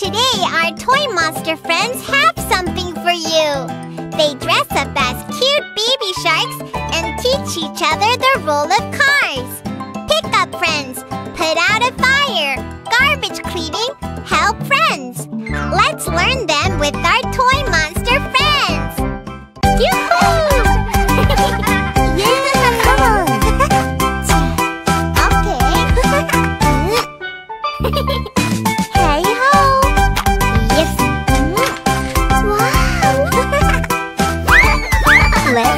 Today, our Toy Monster friends have something for you. They dress up as cute baby sharks and teach each other the role of cars. Pick up friends, put out a fire, garbage cleaning, help friends. Let's learn them with our Toy Monster.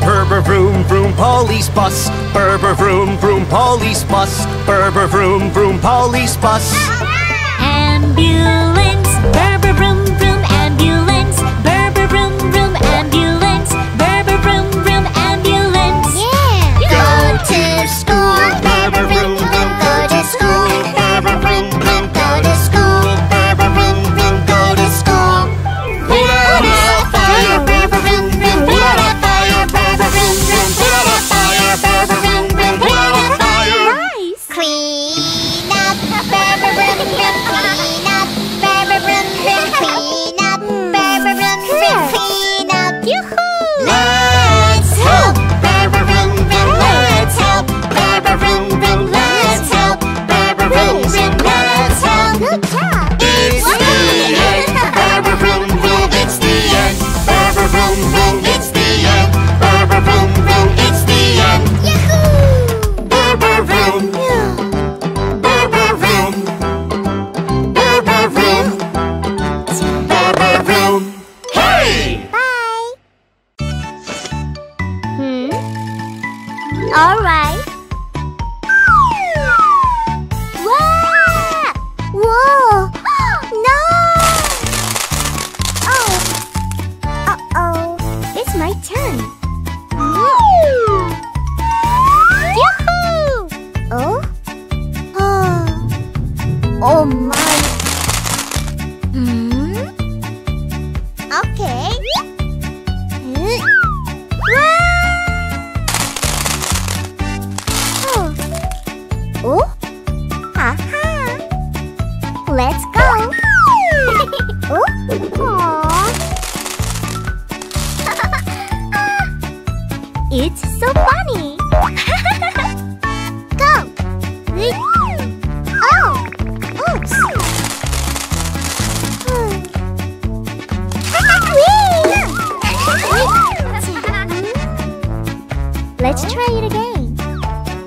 Berber vroom vroom police bus. Berber vroom vroom police bus. Berber vroom vroom police bus. so funny! Go! Oh! Oops! Hmm. Let's try it again.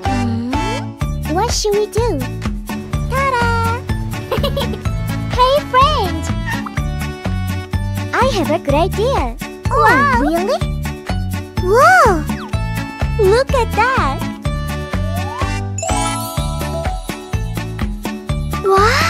Hmm. What should we do? Ta-da! hey, friend! I have a good idea. Wow! Oh, really? Whoa! Look at that! Wow!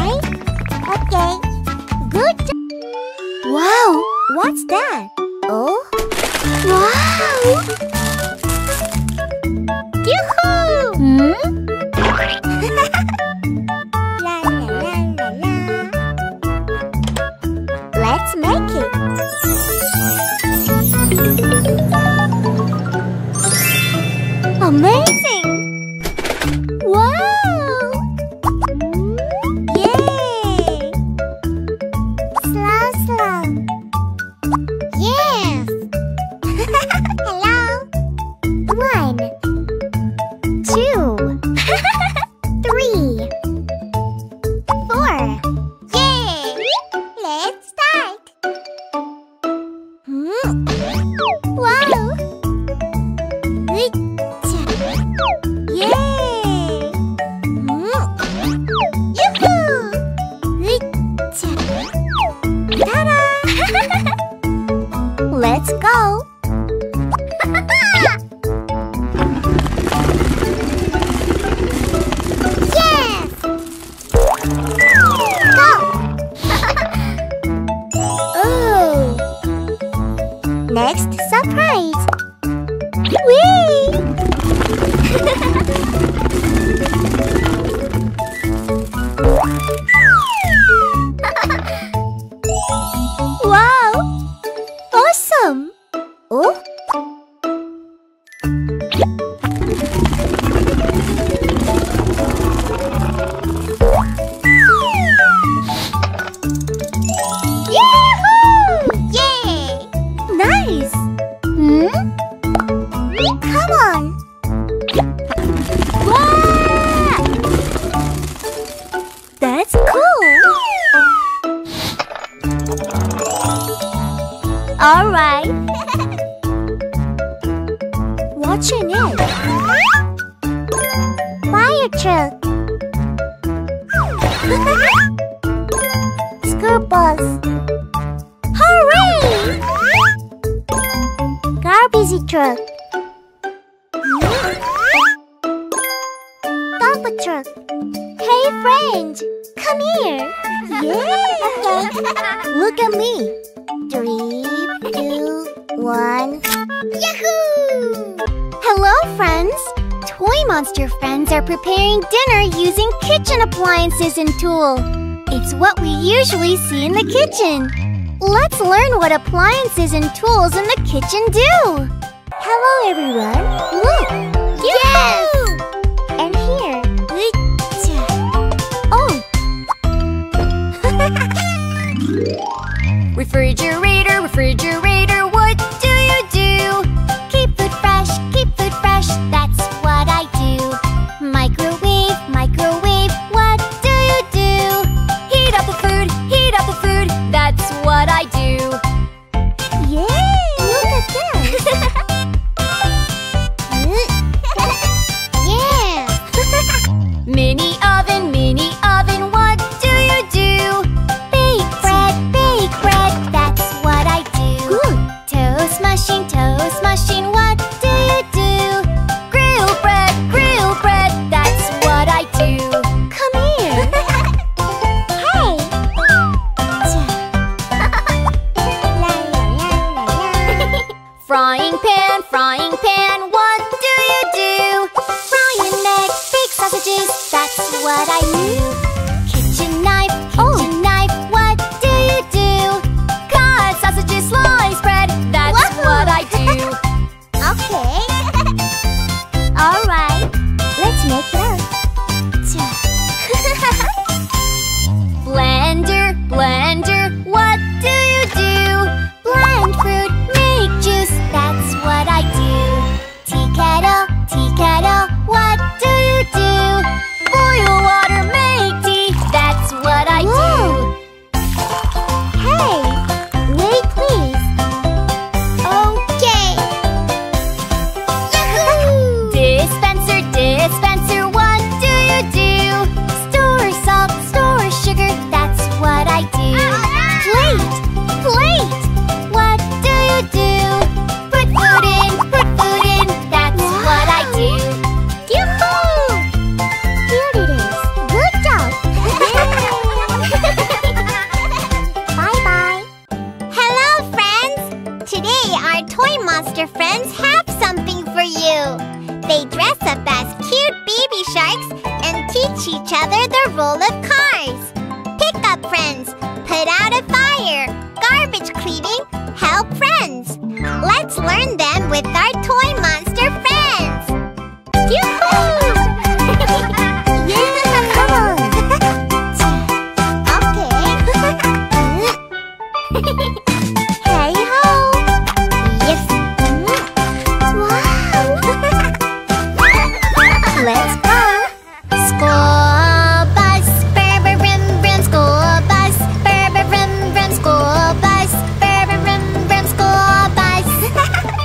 right? Okay. Good Wow! What's that? Oh? Wow! Yoo-hoo! Hmm? next surprise. on! Wow! That's cool! Alright! your it! Fire truck! School bus! Hooray! Garbage truck! Look at me. Three, two, one. Yahoo! Hello, friends. Toy Monster friends are preparing dinner using kitchen appliances and tools. It's what we usually see in the kitchen. Let's learn what appliances and tools in the kitchen do. Hello, everyone. Look. Yes! refrigerator, refrigerator. what I knew. Today, our toy monster friends have something for you. They dress up as cute baby sharks and teach each other the role of cars. Pick up friends, put out a fire, garbage cleaning, help friends. Let's learn them with our toy monster.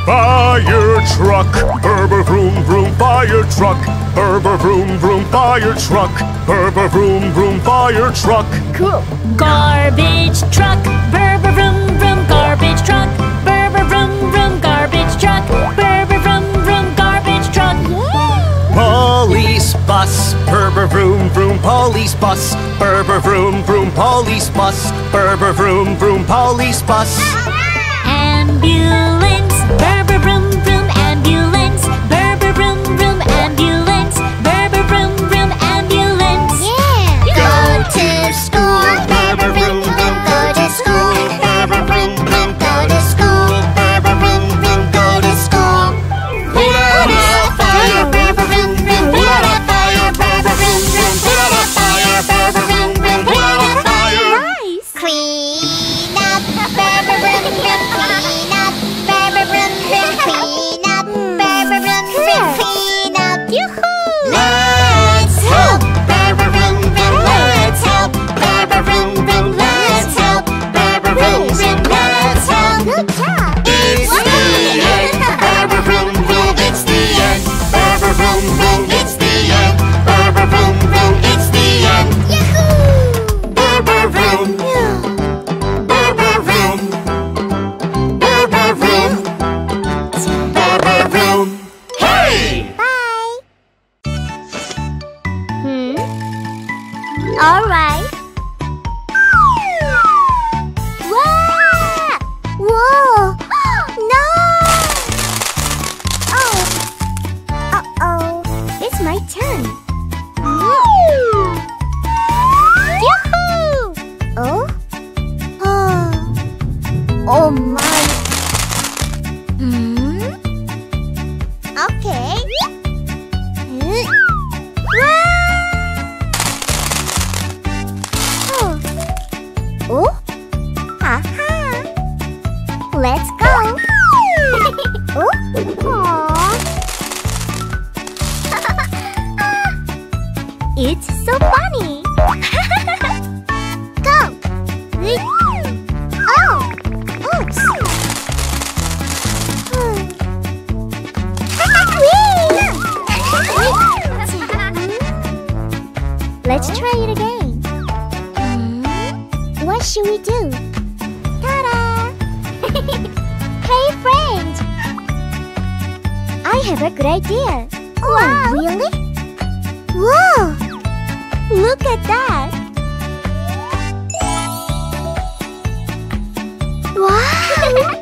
Fire truck, burr vroom vroom. Fire truck, burr vroom vroom. Fire truck, burr vroom vroom. Fire truck. Cool. Garbage truck, burr vroom vroom. Garbage truck, burr vroom vroom. Garbage truck, burr vroom vroom. Garbage truck. Police bus, burr vroom vroom, police bus, burr vroom vroom, police bus, burr vroom vroom, police bus. Ambulance, funny. go. Oh. Oops. Let's try it again. Hmm? What should we do? Ta-da! hey, friend! I have a good idea. Oh, really? Whoa! Look at that! Wow!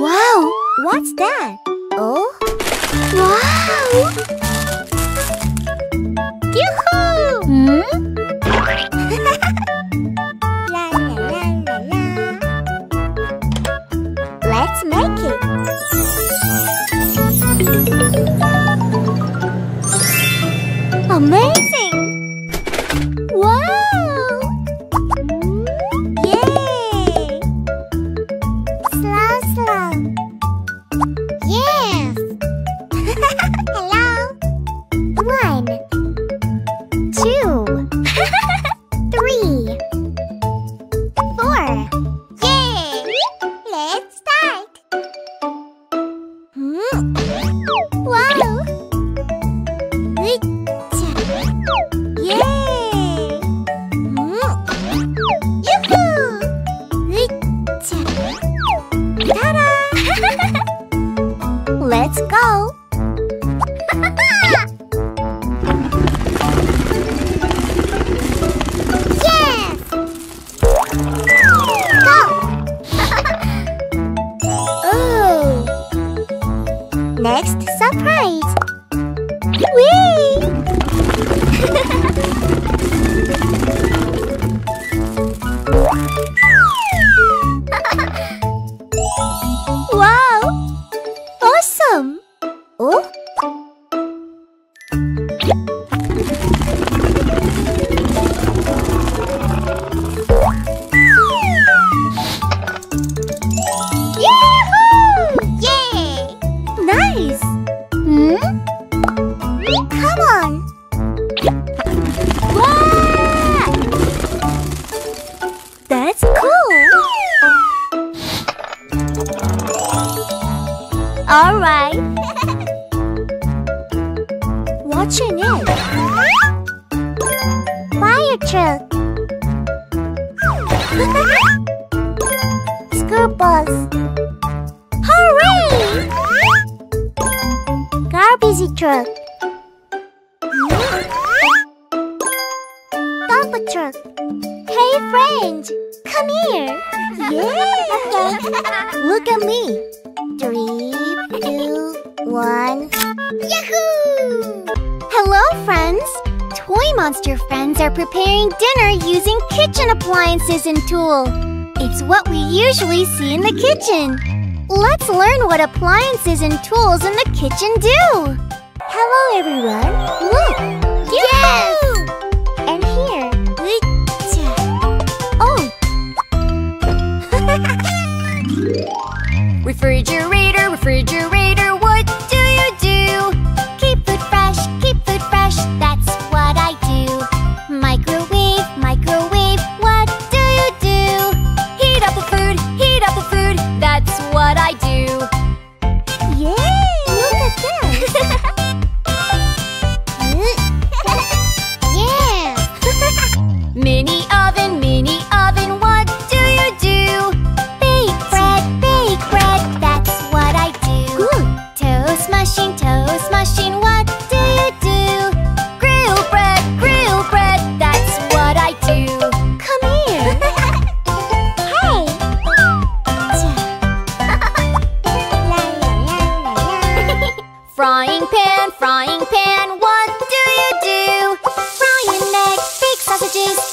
Wow! What's that? Oh? Wow! next surprise. Cool! Alright! Watching it! Fire truck! School bus! Hooray! Garbage truck! here. Yeah. Okay. Look at me. Three, two, one. Yahoo! Hello, friends. Toy Monster friends are preparing dinner using kitchen appliances and tools. It's what we usually see in the kitchen. Let's learn what appliances and tools in the kitchen do. Hello, everyone. Look. Yes! Refrigerator, refrigerator.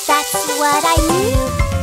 That's what I mean.